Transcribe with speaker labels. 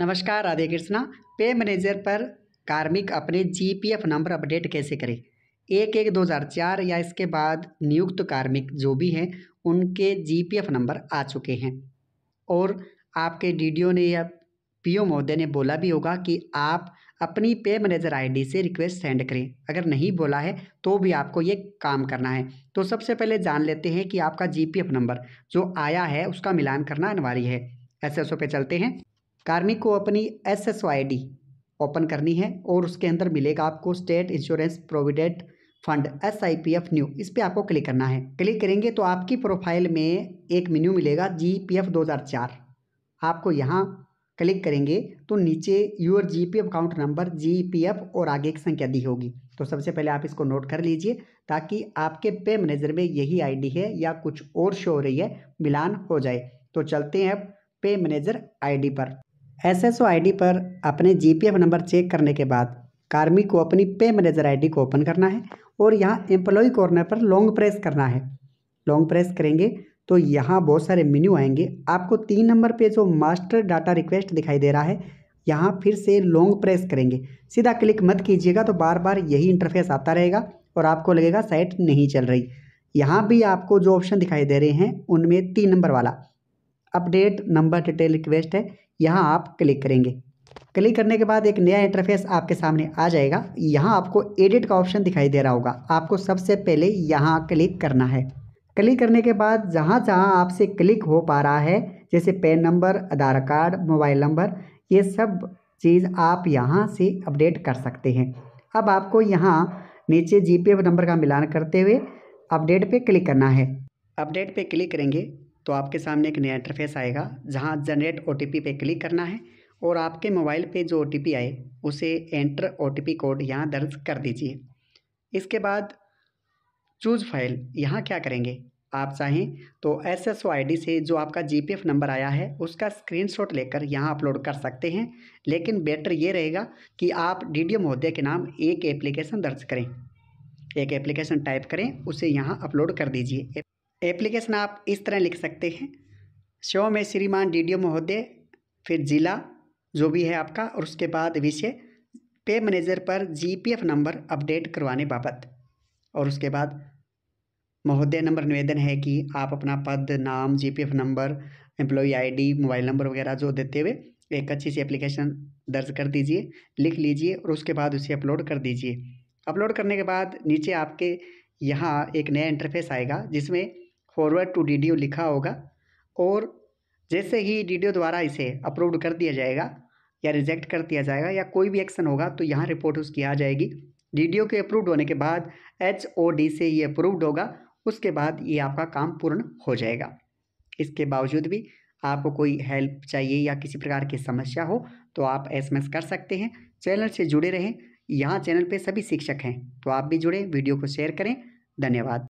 Speaker 1: नमस्कार, राधे कृष्णा। पे मैनेजर पर कार्मिक अपने जीपीएफ नंबर अपडेट कैसे करें? एक एक दो हज़ार चार या इसके बाद नियुक्त कार्मिक जो भी हैं, उनके जीपीएफ नंबर आ चुके हैं। और आपके डीडीओ ने या पीओ महोदय ने बोला भी होगा कि आप अपनी पे मैनेजर आईडी से रिक्वेस्ट सेंड करें। अगर नहीं बोला है तो भी आपको ये काम करना है। तो सबसे पहले जान लेते हैं कि आपका जीपीएफ नंबर, जो आया है, उसका मिलान करना अनिवार्य है। एसएसओ पे चलते हैं। कार्मिक को अपनी एस एस ओपन करनी है और उसके अंदर मिलेगा आपको state insurance provident fund S I P F new. इस पर आपको क्लिक करना है। क्लिक करेंगे तो आपकी प्रोफ़ाइल में एक मेन्यू मिलेगा जी पी एफ़ दो हज़ार चार। आपको यहाँ क्लिक करेंगे तो नीचे your G P F account number G P F और आगे एक संख्या दी होगी। तो सबसे पहले आप इसको नोट कर लीजिए, ताकि आपके पे मैनेजर में यही आईडी है या कुछ और शो हो रही है, मिलान हो जाए। तो चलते हैं पे मैनेजर आईडी पर। एस एस ओ आई पर अपने G P F number check करने के बाद, कार्मिक को अपनी पे मैनेजर आई डी को ओपन करना है और यहाँ एम्प्लॉय कॉर्नर पर लॉन्ग प्रेस करना है। लॉन्ग प्रेस करेंगे तो यहाँ बहुत सारे मेन्यू आएँगे। आपको तीन नंबर पे जो मास्टर डाटा रिक्वेस्ट दिखाई दे रहा है, यहाँ फिर से लॉन्ग प्रेस करेंगे। सीधा क्लिक मत कीजिएगा तो बार बार यही इंटरफेस आता रहेगा और आपको लगेगा साइट नहीं चल रही। यहाँ भी आपको जो ऑप्शन दिखाई दे रहे हैं, उनमें तीन नंबर वाला। अपडेट नंबर डिटेल रिक्वेस्ट है, यहाँ आप क्लिक करेंगे। क्लिक करने के बाद एक नया इंटरफेस आपके सामने आ जाएगा। यहाँ आपको एडिट का ऑप्शन दिखाई दे रहा होगा। आपको सबसे पहले यहाँ क्लिक करना है। क्लिक करने के बाद जहाँ जहाँ आपसे क्लिक हो पा रहा है, जैसे PAN number, Aadhaar card, mobile number, ये सब चीज़ आप यहाँ से अपडेट कर सकते हैं। अब आपको यहाँ नीचे जी नंबर का मिलान करते हुए अपडेट पे क्लिक करना है। अपडेट पे क्लिक करेंगे तो आपके सामने एक नया इंटरफेस आएगा, जहाँ जनरेट ओटीपी पे क्लिक करना है और आपके मोबाइल पे जो ओटीपी आए, उसे एंटर ओ कोड यहाँ दर्ज कर दीजिए। इसके बाद चूज़ फ़ाइल, यहाँ क्या करेंगे? आप चाहें तो एस एस से जो आपका जी पी एफ़ नंबर आया है, उसका स्क्रीनशॉट लेकर यहाँ अपलोड कर सकते हैं। लेकिन बेटर ये रहेगा कि आप डी डी महोदय के नाम एक एप्लीकेशन दर्ज करें। एक एप्लीकेशन टाइप करें, उसे यहाँ अपलोड कर दीजिए। एप्लीकेशन आप इस तरह लिख सकते हैं। शो में श्रीमान डी डी महोदय, फिर ज़िला, जो भी है आपका, और उसके बाद विषय पे मैनेजर पर जीपीएफ नंबर अपडेट करवाने बाबत। और उसके बाद महोदय, नंबर निवेदन है कि आप अपना पद, नाम GPF number employee ID mobile number वगैरह जो देते हुए एक अच्छी सी एप्लीकेशन दर्ज कर दीजिए, लिख लीजिए और उसके बाद उसे अपलोड कर दीजिए। अपलोड करने के बाद नीचे आपके यहाँ एक नया इंटरफेस आएगा, जिसमें फॉरवर्ड टू डीडीओ लिखा होगा और जैसे ही डीडीओ द्वारा इसे अप्रूव कर दिया जाएगा या रिजेक्ट कर दिया जाएगा या कोई भी एक्शन होगा तो यहाँ रिपोर्ट उसकी आ जाएगी। डीडीओ के अप्रूव्ड होने के बाद एच ओ डी से ये अप्रूव्ड होगा उसके बाद ये आपका काम पूर्ण हो जाएगा। इसके बावजूद भी आपको कोई हेल्प चाहिए या किसी प्रकार की समस्या हो तो आप एसएमएस कर सकते हैं। चैनल से जुड़े रहें। यहाँ चैनल पे सभी शिक्षक हैं तो आप भी जुड़ें, वीडियो को शेयर करें। धन्यवाद।